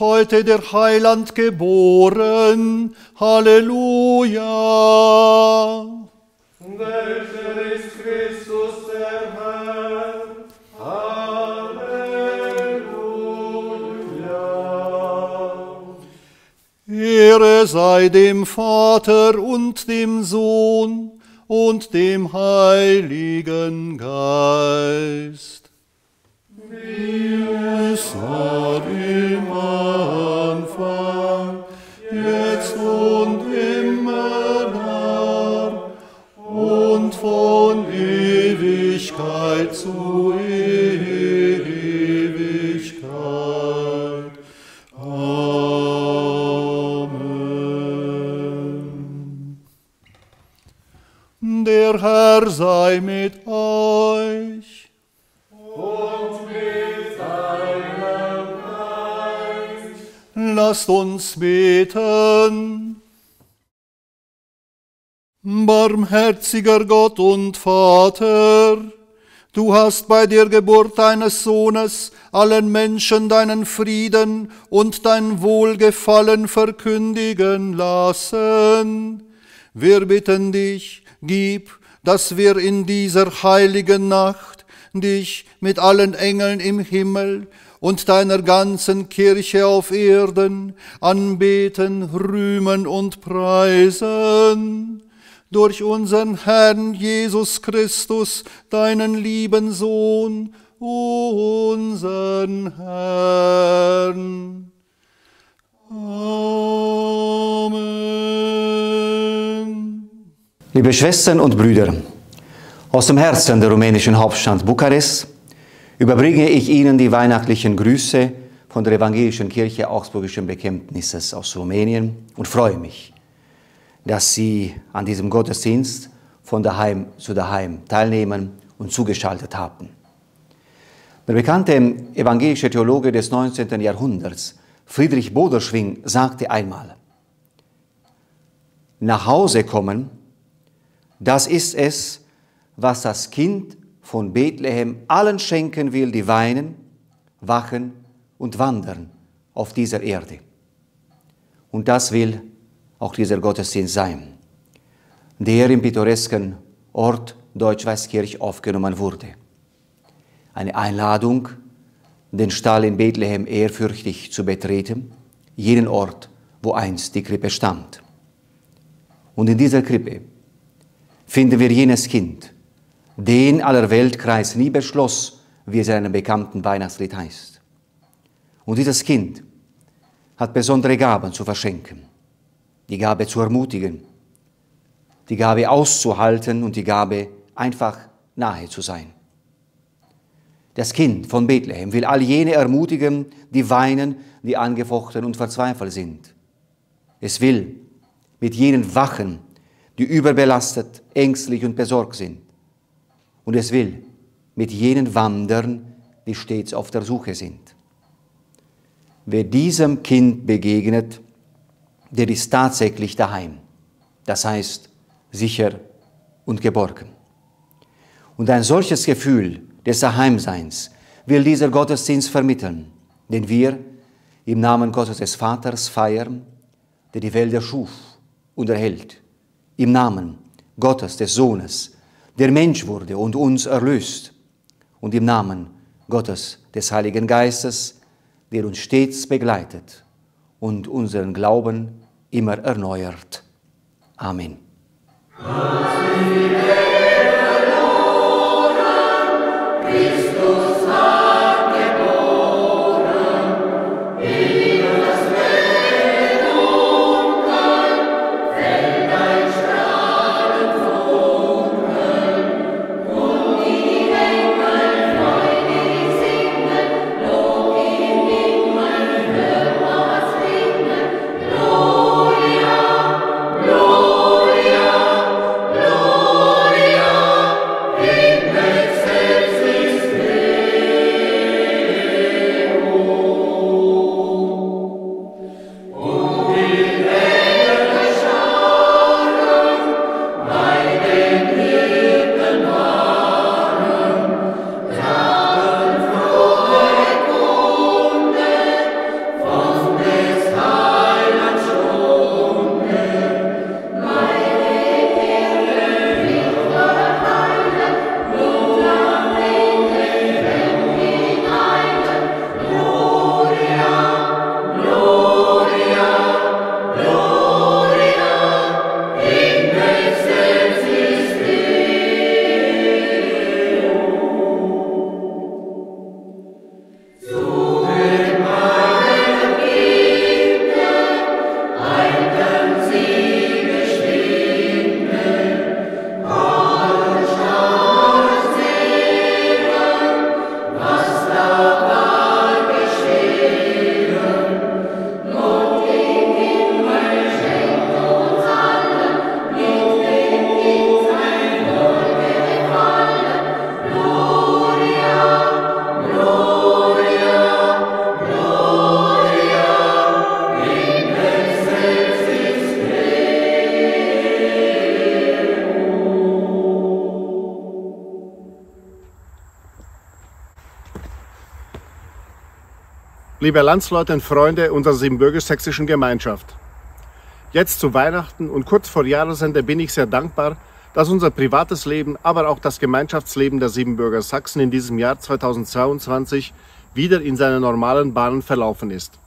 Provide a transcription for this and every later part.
heute der Heiland geboren. Halleluja. Welcher ist Christus der Herr? Halleluja. Ehre sei dem Vater und dem Sohn und dem Heiligen Geist. Wie es war Der Herr sei mit euch. Und mit deinem Geist. Lasst uns beten. Barmherziger Gott und Vater, du hast bei der Geburt deines Sohnes allen Menschen deinen Frieden und dein Wohlgefallen verkündigen lassen. Wir bitten dich, gib, dass wir in dieser heiligen Nacht dich mit allen Engeln im Himmel und deiner ganzen Kirche auf Erden anbeten, rühmen und preisen. Durch unseren Herrn Jesus Christus, deinen lieben Sohn, unseren Herrn. Amen. Liebe Schwestern und Brüder, aus dem Herzen der rumänischen Hauptstadt Bukarest überbringe ich Ihnen die weihnachtlichen Grüße von der Evangelischen Kirche Augsburgischen Bekenntnisses aus Rumänien und freue mich, dass Sie an diesem Gottesdienst von daheim zu daheim teilnehmen und zugeschaltet haben. Der bekannte evangelische Theologe des 19. Jahrhunderts, Friedrich Boderschwing, sagte einmal, nach Hause kommen, das ist es, was das Kind von Bethlehem allen schenken will, die weinen, wachen und wandern auf dieser Erde. Und das will auch dieser Gottesdienst sein, der im pittoresken Ort Deutschweißkirch aufgenommen wurde. Eine Einladung, den Stall in Bethlehem ehrfürchtig zu betreten, jenen Ort, wo einst die Krippe stand. Und in dieser Krippe finden wir jenes Kind, den aller Weltkreis nie beschloss, wie es in einem bekannten Weihnachtslied heißt. Und dieses Kind hat besondere Gaben zu verschenken. Die Gabe zu ermutigen, die Gabe auszuhalten und die Gabe einfach nahe zu sein. Das Kind von Bethlehem will all jene ermutigen, die weinen, die angefochten und verzweifelt sind. Es will mit jenen wachen, die überbelastet, ängstlich und besorgt sind. Und es will mit jenen wandern, die stets auf der Suche sind. Wer diesem Kind begegnet, der ist tatsächlich daheim. Das heißt, sicher und geborgen. Und ein solches Gefühl des Daheimseins will dieser Gottesdienst vermitteln, den wir im Namen Gottes des Vaters feiern, der die Welt erschuf und erhält, im Namen Gottes des Sohnes, der Mensch wurde und uns erlöst, und im Namen Gottes des Heiligen Geistes, der uns stets begleitet und unseren Glauben immer erneuert. Amen. Liebe Landsleute und Freunde unserer siebenbürgisch-sächsischen Gemeinschaft. Jetzt zu Weihnachten und kurz vor Jahresende bin ich sehr dankbar, dass unser privates Leben, aber auch das Gemeinschaftsleben der Siebenbürger Sachsen in diesem Jahr 2022 wieder in seinen normalen Bahnen verlaufen ist.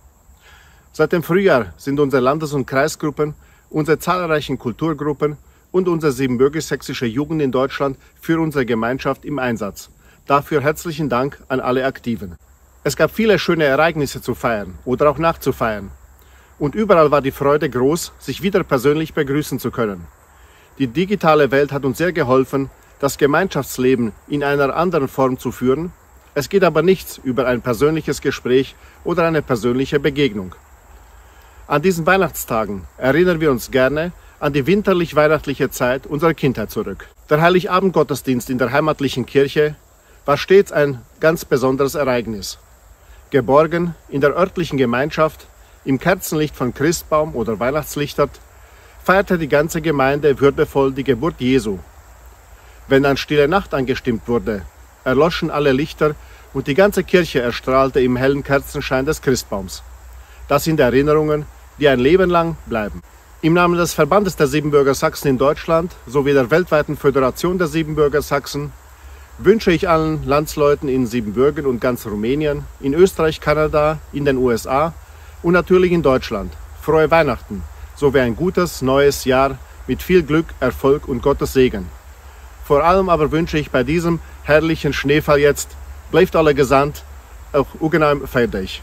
Seit dem Frühjahr sind unsere Landes- und Kreisgruppen, unsere zahlreichen Kulturgruppen und unsere siebenbürgisch-sächsische Jugend in Deutschland für unsere Gemeinschaft im Einsatz. Dafür herzlichen Dank an alle Aktiven. Es gab viele schöne Ereignisse zu feiern oder auch nachzufeiern. Und überall war die Freude groß, sich wieder persönlich begrüßen zu können. Die digitale Welt hat uns sehr geholfen, das Gemeinschaftsleben in einer anderen Form zu führen. Es geht aber nichts über ein persönliches Gespräch oder eine persönliche Begegnung. An diesen Weihnachtstagen erinnern wir uns gerne an die winterlich-weihnachtliche Zeit unserer Kindheit zurück. Der Heiligabend-Gottesdienst in der heimatlichen Kirche war stets ein ganz besonderes Ereignis geborgen in der örtlichen Gemeinschaft, im Kerzenlicht von Christbaum oder Weihnachtslichtert, feierte die ganze Gemeinde würdevoll die Geburt Jesu. Wenn dann stille Nacht angestimmt wurde, erloschen alle Lichter und die ganze Kirche erstrahlte im hellen Kerzenschein des Christbaums. Das sind Erinnerungen, die ein Leben lang bleiben. Im Namen des Verbandes der Siebenbürger Sachsen in Deutschland sowie der weltweiten Föderation der Siebenbürger Sachsen wünsche ich allen Landsleuten in Siebenbürgen und ganz Rumänien, in Österreich, Kanada, in den USA und natürlich in Deutschland frohe Weihnachten sowie ein gutes neues Jahr mit viel Glück, Erfolg und Gottes Segen. Vor allem aber wünsche ich bei diesem herrlichen Schneefall jetzt, bleibt alle gesandt, auch ungeheim fertig.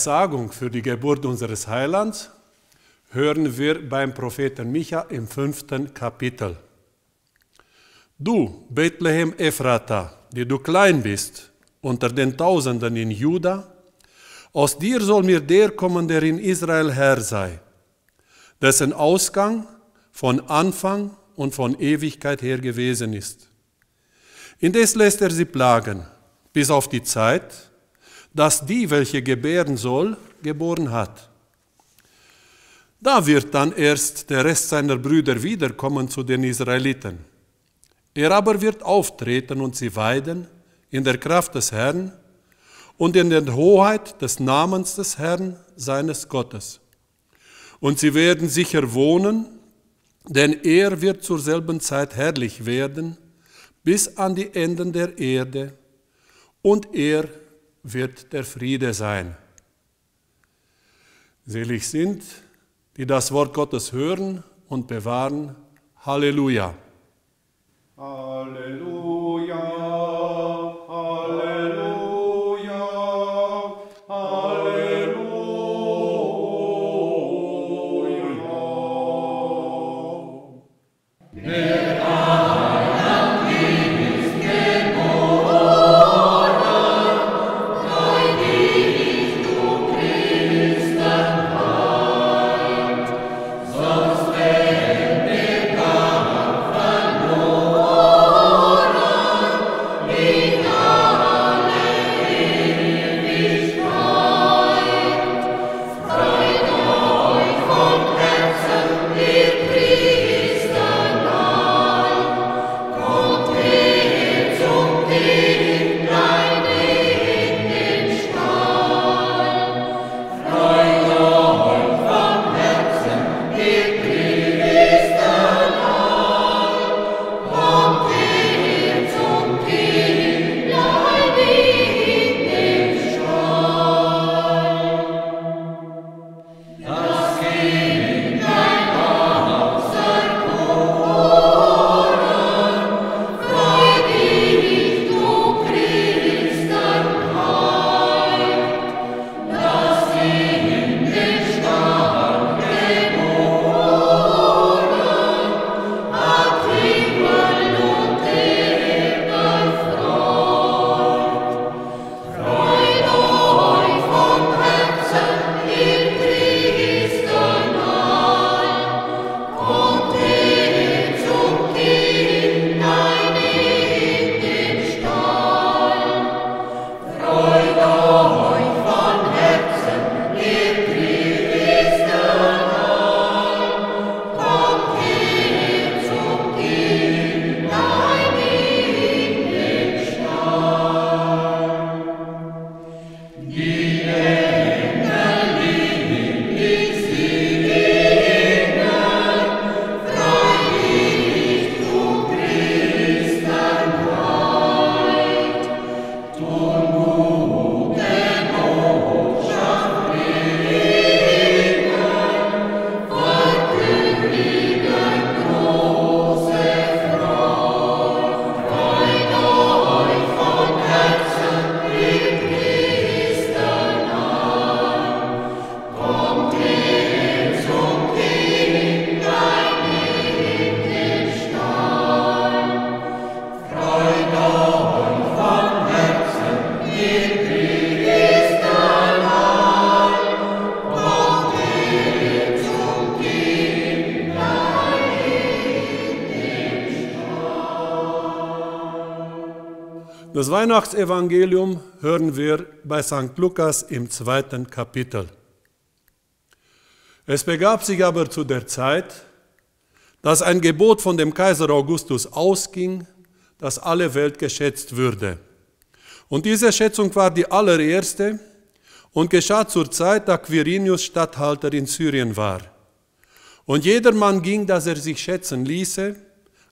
Weissagung für die Geburt unseres Heilands hören wir beim Propheten Micha im fünften Kapitel. Du, Bethlehem Ephrata, die du klein bist unter den Tausenden in Juda, aus dir soll mir der kommen, der in Israel Herr sei, dessen Ausgang von Anfang und von Ewigkeit her gewesen ist. Indes lässt er sie plagen, bis auf die Zeit, dass die, welche gebären soll, geboren hat. Da wird dann erst der Rest seiner Brüder wiederkommen zu den Israeliten. Er aber wird auftreten und sie weiden in der Kraft des Herrn und in der Hoheit des Namens des Herrn seines Gottes. Und sie werden sicher wohnen, denn er wird zur selben Zeit herrlich werden, bis an die Enden der Erde, und er wird der Friede sein. Selig sind, die das Wort Gottes hören und bewahren. Halleluja. Halleluja, Das Weihnachtsevangelium hören wir bei St. Lukas im zweiten Kapitel. Es begab sich aber zu der Zeit, dass ein Gebot von dem Kaiser Augustus ausging, dass alle Welt geschätzt würde. Und diese Schätzung war die allererste und geschah zur Zeit, da Quirinius Statthalter in Syrien war. Und jedermann ging, dass er sich schätzen ließe,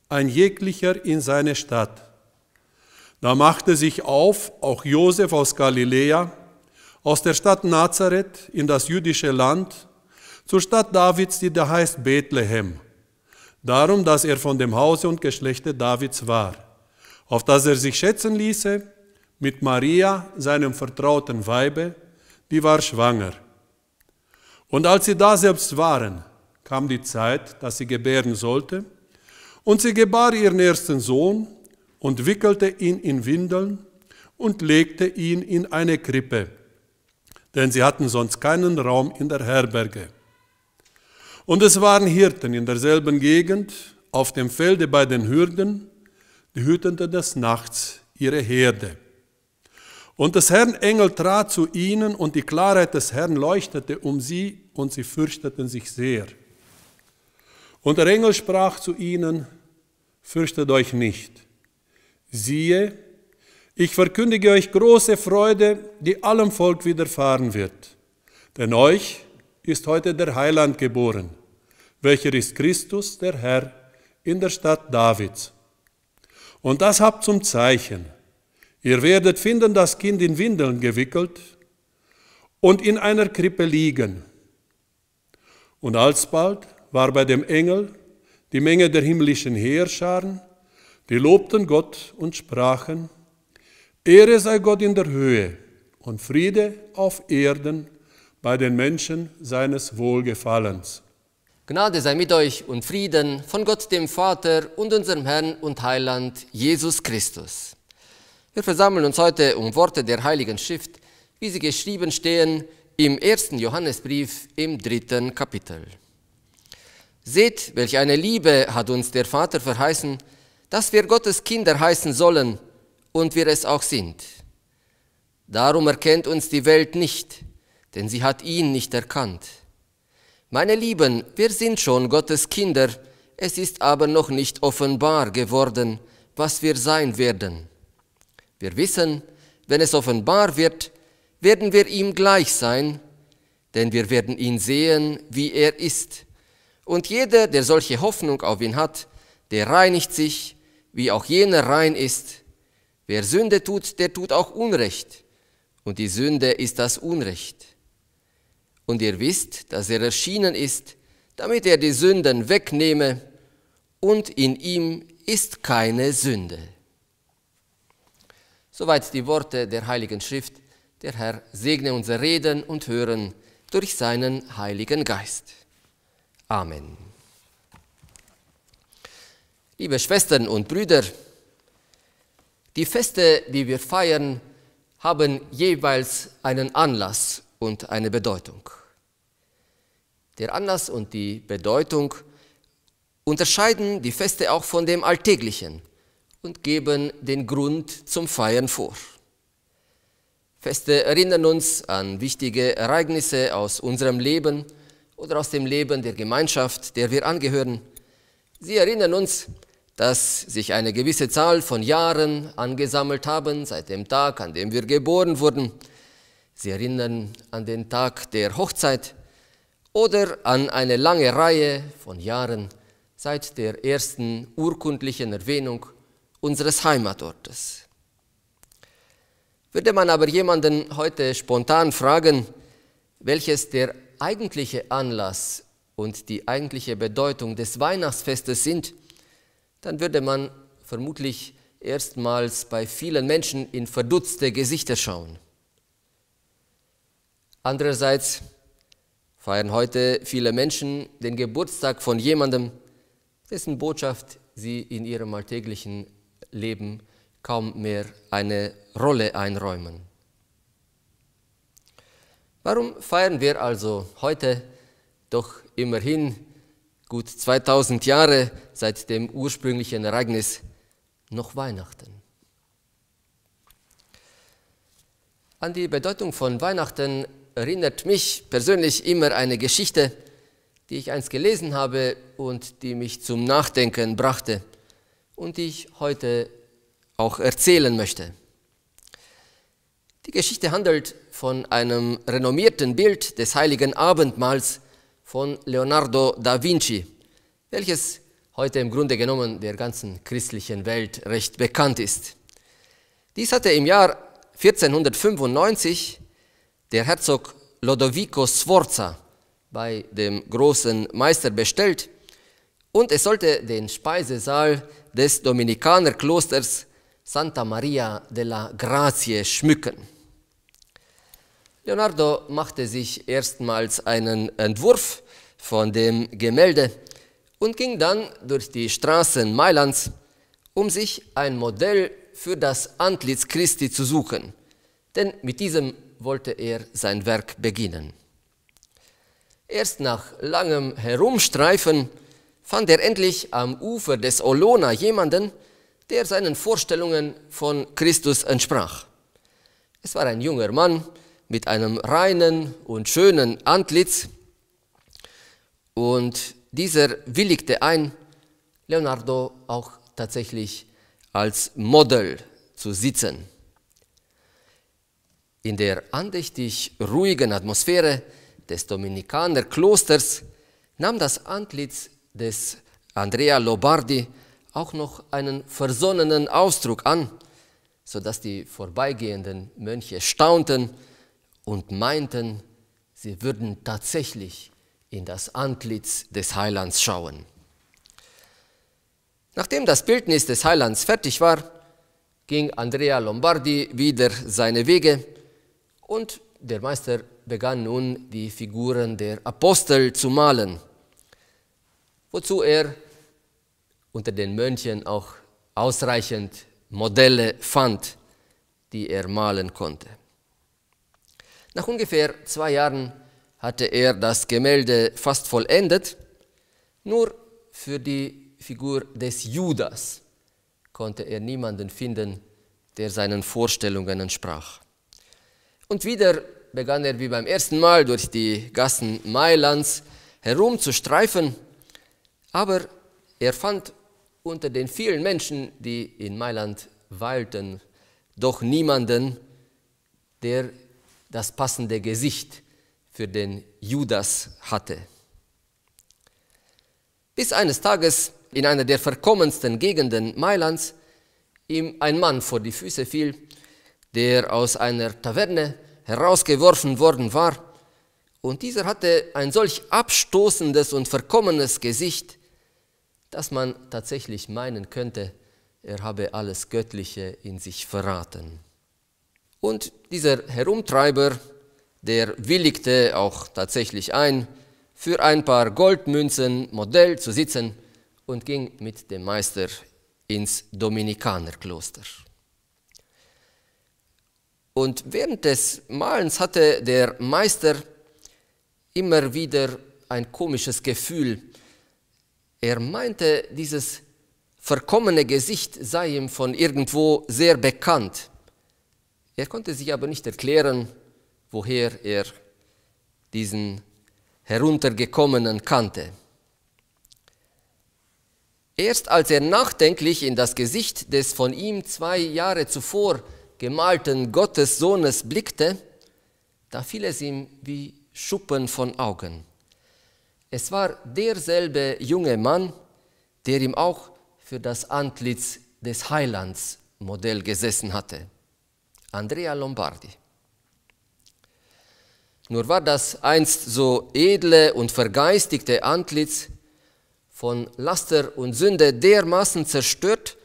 ein jeglicher in seine Stadt. Da machte sich auf auch Josef aus Galiläa, aus der Stadt Nazareth in das jüdische Land, zur Stadt Davids, die da heißt Bethlehem, darum, dass er von dem Hause und Geschlechte Davids war, auf das er sich schätzen ließe mit Maria, seinem vertrauten Weibe, die war schwanger. Und als sie da selbst waren, kam die Zeit, dass sie gebären sollte, und sie gebar ihren ersten Sohn und wickelte ihn in Windeln und legte ihn in eine Krippe, denn sie hatten sonst keinen Raum in der Herberge. Und es waren Hirten in derselben Gegend, auf dem Felde bei den Hürden, die hüteten des Nachts ihre Herde. Und des Herrn Engel trat zu ihnen, und die Klarheit des Herrn leuchtete um sie, und sie fürchteten sich sehr. Und der Engel sprach zu ihnen, fürchtet euch nicht. Siehe, ich verkündige euch große Freude, die allem Volk widerfahren wird. Denn euch ist heute der Heiland geboren, welcher ist Christus, der Herr, in der Stadt Davids. Und das habt zum Zeichen. Ihr werdet finden das Kind in Windeln gewickelt und in einer Krippe liegen. Und alsbald war bei dem Engel die Menge der himmlischen Heerscharen, die lobten Gott und sprachen, Ehre sei Gott in der Höhe und Friede auf Erden bei den Menschen seines Wohlgefallens. Gnade sei mit euch und Frieden von Gott dem Vater und unserem Herrn und Heiland Jesus Christus. Wir versammeln uns heute um Worte der Heiligen Schrift, wie sie geschrieben stehen im ersten Johannesbrief im dritten Kapitel. Seht, welch eine Liebe hat uns der Vater verheißen, dass wir Gottes Kinder heißen sollen und wir es auch sind. Darum erkennt uns die Welt nicht, denn sie hat ihn nicht erkannt. Meine Lieben, wir sind schon Gottes Kinder, es ist aber noch nicht offenbar geworden, was wir sein werden. Wir wissen, wenn es offenbar wird, werden wir ihm gleich sein, denn wir werden ihn sehen, wie er ist. Und jeder, der solche Hoffnung auf ihn hat, der reinigt sich, wie auch jener rein ist. Wer Sünde tut, der tut auch Unrecht. Und die Sünde ist das Unrecht. Und ihr wisst, dass er erschienen ist, damit er die Sünden wegnehme, und in ihm ist keine Sünde. Soweit die Worte der Heiligen Schrift. Der Herr segne unser Reden und Hören durch seinen Heiligen Geist. Amen. Liebe Schwestern und Brüder, die Feste, die wir feiern, haben jeweils einen Anlass und eine Bedeutung. Der Anlass und die Bedeutung unterscheiden die Feste auch von dem Alltäglichen und geben den Grund zum Feiern vor. Feste erinnern uns an wichtige Ereignisse aus unserem Leben oder aus dem Leben der Gemeinschaft, der wir angehören. Sie erinnern uns, dass sich eine gewisse Zahl von Jahren angesammelt haben seit dem Tag, an dem wir geboren wurden. Sie erinnern an den Tag der Hochzeit oder an eine lange Reihe von Jahren seit der ersten urkundlichen Erwähnung unseres Heimatortes. Würde man aber jemanden heute spontan fragen, welches der eigentliche Anlass und die eigentliche Bedeutung des Weihnachtsfestes sind, dann würde man vermutlich erstmals bei vielen Menschen in verdutzte Gesichter schauen. Andererseits feiern heute viele Menschen den Geburtstag von jemandem, dessen Botschaft sie in ihrem alltäglichen Leben kaum mehr eine Rolle einräumen. Warum feiern wir also heute doch immerhin gut 2000 Jahre seit dem ursprünglichen Ereignis noch Weihnachten? An die Bedeutung von Weihnachten erinnert mich persönlich immer eine Geschichte, die ich einst gelesen habe und die mich zum Nachdenken brachte und die ich heute auch erzählen möchte. Die Geschichte handelt von einem renommierten Bild des heiligen Abendmahls von Leonardo da Vinci, welches heute im Grunde genommen der ganzen christlichen Welt recht bekannt ist. Dies hatte im Jahr 1495 der Herzog Lodovico Sforza bei dem großen Meister bestellt und es sollte den Speisesaal des Dominikanerklosters Santa Maria della Grazie schmücken. Leonardo machte sich erstmals einen Entwurf von dem Gemälde und ging dann durch die Straßen Mailands, um sich ein Modell für das Antlitz Christi zu suchen, denn mit diesem wollte er sein Werk beginnen. Erst nach langem Herumstreifen fand er endlich am Ufer des Olona jemanden, der seinen Vorstellungen von Christus entsprach. Es war ein junger Mann mit einem reinen und schönen Antlitz und dieser willigte ein, Leonardo auch tatsächlich als Modell zu sitzen. In der andächtig ruhigen Atmosphäre des Dominikanerklosters nahm das Antlitz des Andrea Lobardi auch noch einen versonnenen Ausdruck an, sodass die vorbeigehenden Mönche staunten und meinten, sie würden tatsächlich in das Antlitz des Heilands schauen. Nachdem das Bildnis des Heilands fertig war, ging Andrea Lombardi wieder seine Wege und der Meister begann nun die Figuren der Apostel zu malen, wozu er unter den Mönchen auch ausreichend Modelle fand, die er malen konnte. Nach ungefähr zwei Jahren hatte er das Gemälde fast vollendet, nur für die Figur des Judas konnte er niemanden finden, der seinen Vorstellungen entsprach. Und wieder begann er wie beim ersten Mal durch die Gassen Mailands herumzustreifen, aber er fand unter den vielen Menschen, die in Mailand weilten, doch niemanden, der das passende Gesicht für den Judas hatte. Bis eines Tages in einer der verkommensten Gegenden Mailands ihm ein Mann vor die Füße fiel, der aus einer Taverne herausgeworfen worden war, und dieser hatte ein solch abstoßendes und verkommenes Gesicht, dass man tatsächlich meinen könnte, er habe alles Göttliche in sich verraten. Und dieser Herumtreiber, der willigte auch tatsächlich ein, für ein paar Goldmünzen Modell zu sitzen und ging mit dem Meister ins Dominikanerkloster. Und während des Malens hatte der Meister immer wieder ein komisches Gefühl. Er meinte, dieses verkommene Gesicht sei ihm von irgendwo sehr bekannt. Er konnte sich aber nicht erklären, woher er diesen heruntergekommenen kannte. Erst als er nachdenklich in das Gesicht des von ihm zwei Jahre zuvor gemalten Gottessohnes blickte, da fiel es ihm wie Schuppen von Augen. Es war derselbe junge Mann, der ihm auch für das Antlitz des Heilands Modell gesessen hatte, Andrea Lombardi. Nur war das einst so edle und vergeistigte Antlitz von Laster und Sünde dermaßen zerstört,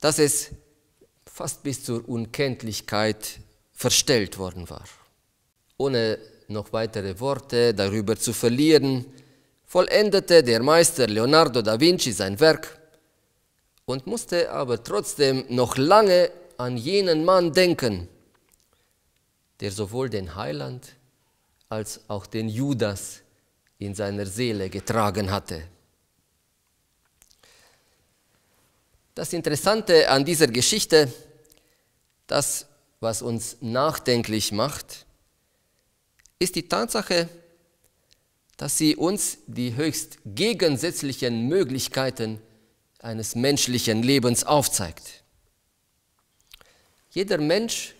dass es fast bis zur Unkenntlichkeit verstellt worden war. Ohne noch weitere Worte darüber zu verlieren, vollendete der Meister Leonardo da Vinci sein Werk und musste aber trotzdem noch lange an jenen Mann denken, der sowohl den Heiland als auch den Judas in seiner Seele getragen hatte. Das Interessante an dieser Geschichte das, was uns nachdenklich macht, ist die Tatsache, dass sie uns die höchst gegensätzlichen Möglichkeiten eines menschlichen Lebens aufzeigt. Jeder Mensch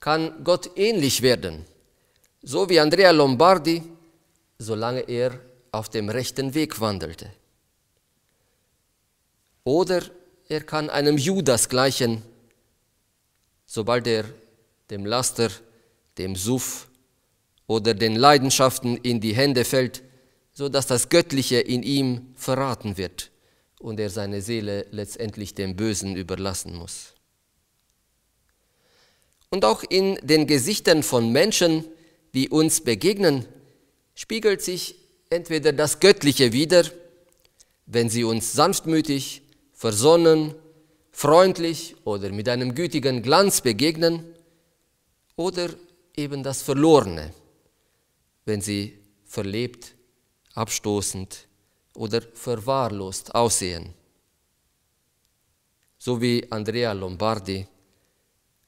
kann Gott ähnlich werden, so wie Andrea Lombardi, solange er auf dem rechten Weg wandelte. Oder er kann einem Judas gleichen, sobald er dem Laster, dem Suff oder den Leidenschaften in die Hände fällt, so dass das Göttliche in ihm verraten wird und er seine Seele letztendlich dem Bösen überlassen muss. Und auch in den Gesichtern von Menschen, die uns begegnen, spiegelt sich entweder das Göttliche wider, wenn sie uns sanftmütig, versonnen, freundlich oder mit einem gütigen Glanz begegnen, oder eben das Verlorene, wenn sie verlebt, abstoßend oder verwahrlost aussehen. So wie Andrea Lombardi,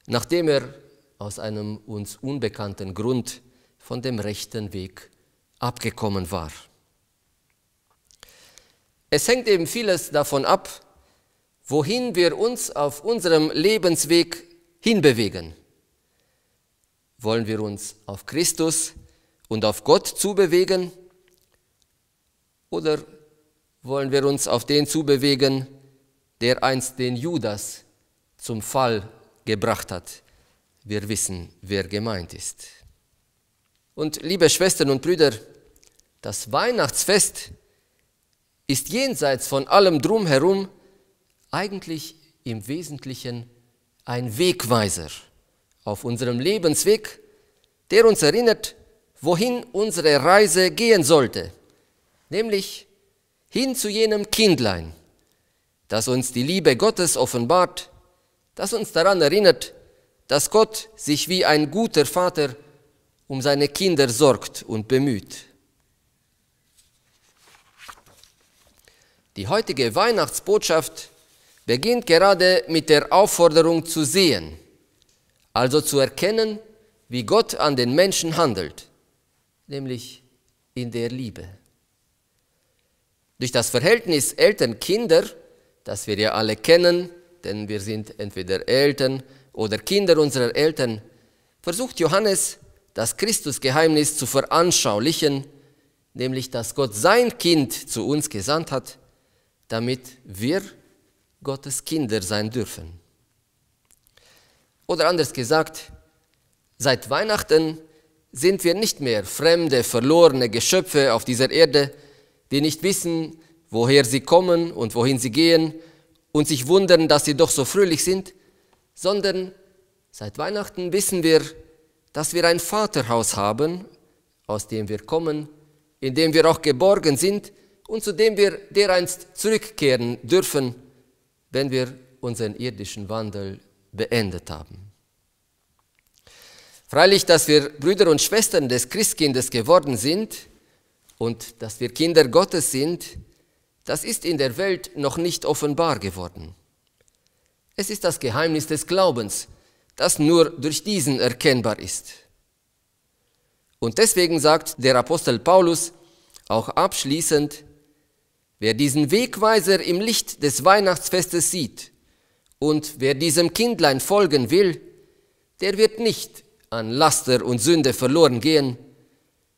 nachdem er aus einem uns unbekannten Grund von dem rechten Weg abgekommen war. Es hängt eben vieles davon ab, wohin wir uns auf unserem Lebensweg hinbewegen. Wollen wir uns auf Christus und auf Gott zubewegen oder wollen wir uns auf den zubewegen, der einst den Judas zum Fall gebracht hat? Wir wissen, wer gemeint ist. Und liebe Schwestern und Brüder, das Weihnachtsfest ist jenseits von allem drumherum eigentlich im Wesentlichen ein Wegweiser auf unserem Lebensweg, der uns erinnert, wohin unsere Reise gehen sollte, nämlich hin zu jenem Kindlein, das uns die Liebe Gottes offenbart, das uns daran erinnert, dass Gott sich wie ein guter Vater um seine Kinder sorgt und bemüht. Die heutige Weihnachtsbotschaft beginnt gerade mit der Aufforderung zu sehen, also zu erkennen, wie Gott an den Menschen handelt, nämlich in der Liebe. Durch das Verhältnis Eltern-Kinder, das wir ja alle kennen, denn wir sind entweder Eltern oder Kinder unserer Eltern, versucht Johannes das Christusgeheimnis zu veranschaulichen, nämlich dass Gott sein Kind zu uns gesandt hat, damit wir Gottes Kinder sein dürfen. Oder anders gesagt, seit Weihnachten sind wir nicht mehr fremde, verlorene Geschöpfe auf dieser Erde, die nicht wissen, woher sie kommen und wohin sie gehen und sich wundern, dass sie doch so fröhlich sind, sondern seit Weihnachten wissen wir, dass wir ein Vaterhaus haben, aus dem wir kommen, in dem wir auch geborgen sind und zu dem wir dereinst zurückkehren dürfen, wenn wir unseren irdischen Wandel beendet haben. Freilich, dass wir Brüder und Schwestern des Christkindes geworden sind und dass wir Kinder Gottes sind, das ist in der Welt noch nicht offenbar geworden. Es ist das Geheimnis des Glaubens, das nur durch diesen erkennbar ist. Und deswegen sagt der Apostel Paulus auch abschließend, wer diesen Wegweiser im Licht des Weihnachtsfestes sieht und wer diesem Kindlein folgen will, der wird nicht an Laster und Sünde verloren gehen,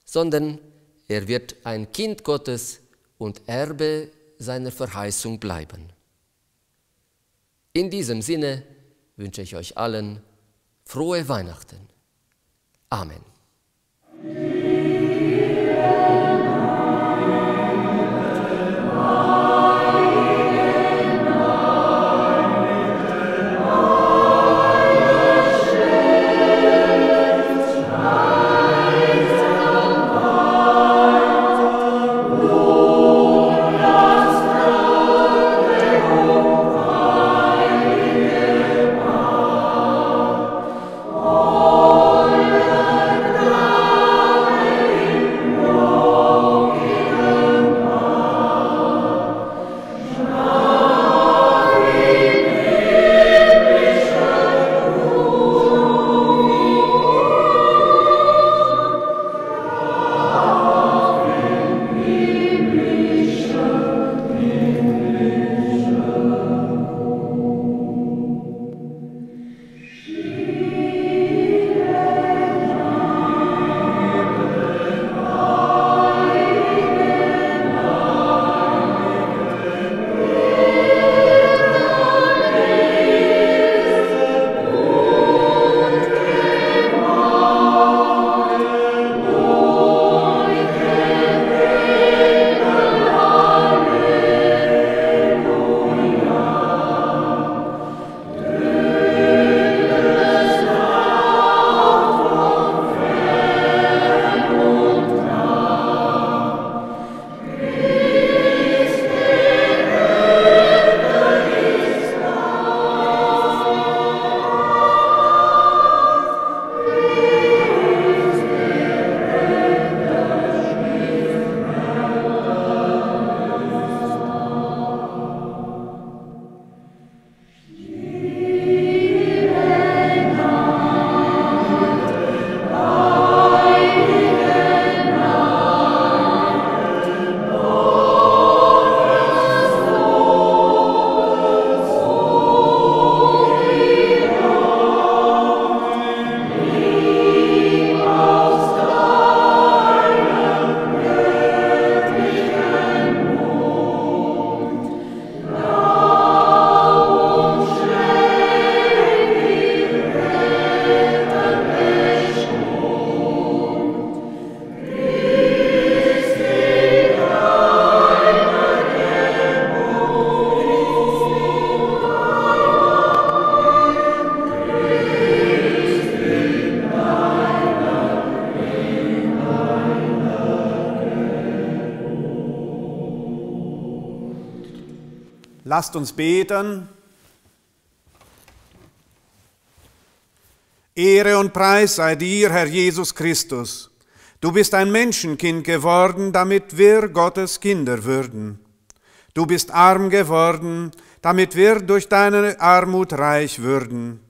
sondern er wird ein Kind Gottes und Erbe seiner Verheißung bleiben. In diesem Sinne wünsche ich euch allen frohe Weihnachten. Amen. Amen. Lasst uns beten. Ehre und Preis sei dir, Herr Jesus Christus. Du bist ein Menschenkind geworden, damit wir Gottes Kinder würden. Du bist arm geworden, damit wir durch deine Armut reich würden.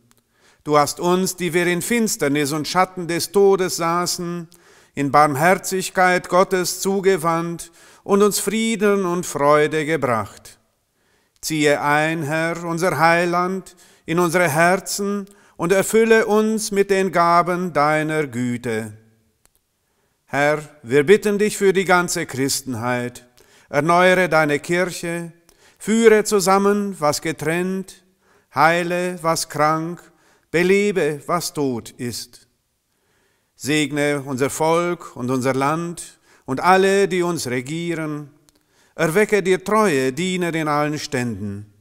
Du hast uns, die wir in Finsternis und Schatten des Todes saßen, in Barmherzigkeit Gottes zugewandt und uns Frieden und Freude gebracht. Ziehe ein, Herr, unser Heiland, in unsere Herzen und erfülle uns mit den Gaben deiner Güte. Herr, wir bitten dich für die ganze Christenheit. Erneuere deine Kirche, führe zusammen, was getrennt, heile, was krank, belebe, was tot ist. Segne unser Volk und unser Land und alle, die uns regieren. Erwecke dir treue Diener in allen Ständen.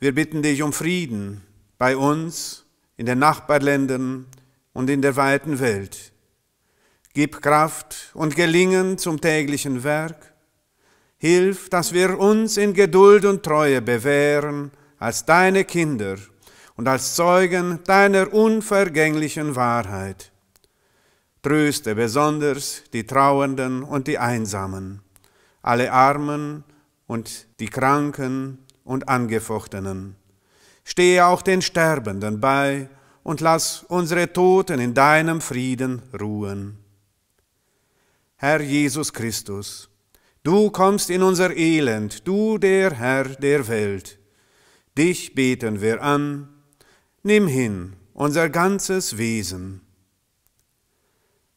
Wir bitten dich um Frieden bei uns, in den Nachbarländern und in der weiten Welt. Gib Kraft und Gelingen zum täglichen Werk. Hilf, dass wir uns in Geduld und Treue bewähren als deine Kinder und als Zeugen deiner unvergänglichen Wahrheit. Tröste besonders die Trauernden und die Einsamen, alle Armen und die Kranken und Angefochtenen. Stehe auch den Sterbenden bei und lass unsere Toten in deinem Frieden ruhen. Herr Jesus Christus, du kommst in unser Elend, du der Herr der Welt. Dich beten wir an, nimm hin unser ganzes Wesen.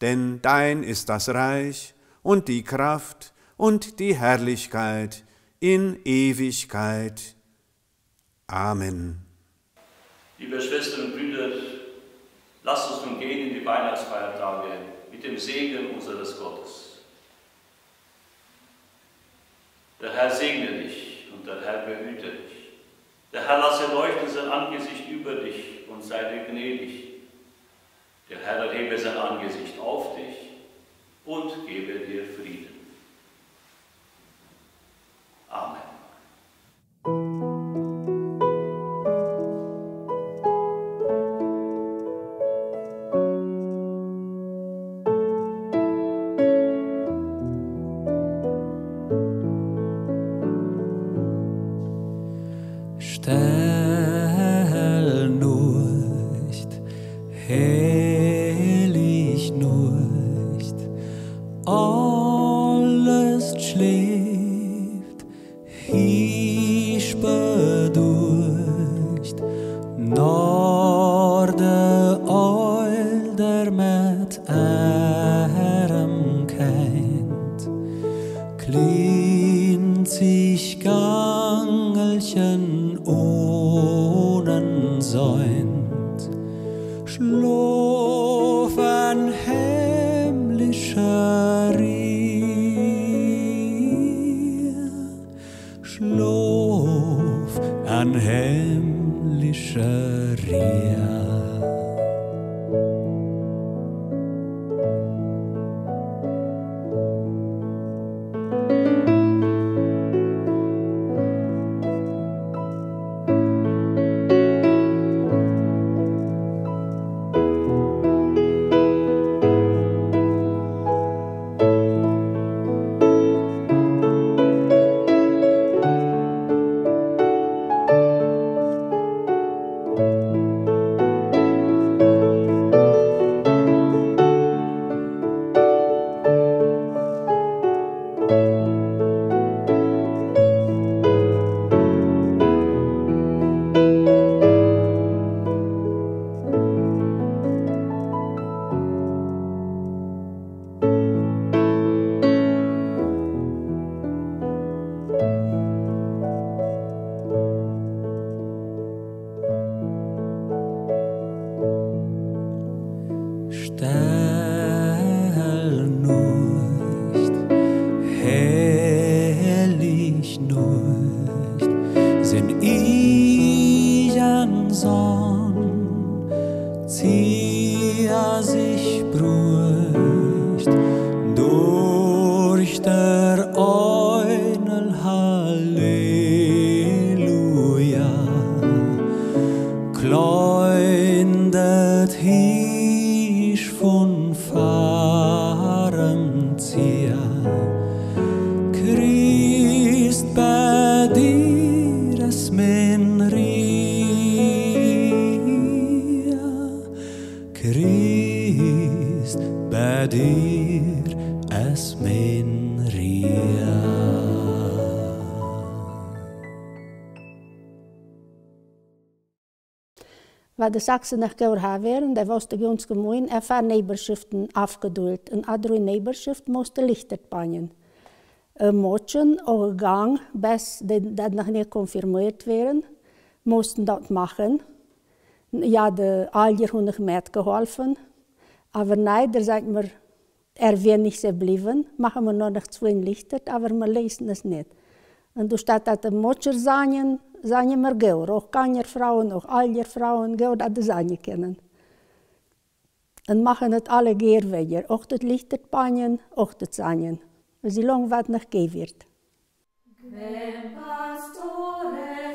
Denn dein ist das Reich und die Kraft und die Herrlichkeit in Ewigkeit. Amen. Liebe Schwestern und Brüder, lasst uns nun gehen in die Weihnachtsfeiertage mit dem Segen unseres Gottes. Der Herr segne dich und der Herr behüte dich. Der Herr lasse leuchten sein Angesicht über dich und sei dir gnädig. Der Herr erhebe sein Angesicht auf dich und gebe dir Frieden. De Sachsen nach Gaur haben, der was de ganz gemein, er war Neberschriften aufgeduld. Und andere Neberschrift musste lichtet. Een Mädchen auch gang, bis dat noch nicht konfirmiert werden, mussten das machen. Ja, de haben noch mitgeholfen. Aber nein, der sagt mir, er wird nicht so bleiben, machen wir noch zwei lichtet, aber wir lesen es nicht. Und du statt dat de Mädchen sagen, sagen wir Gaur, auch keine Frauen, auch alle Frauen, Gaur, dat de sagen kennen. Und machen het alle keer weer, auch das lichtet bannen, auch das sagen. Wie lang wat noch gehen wird. Quem pastores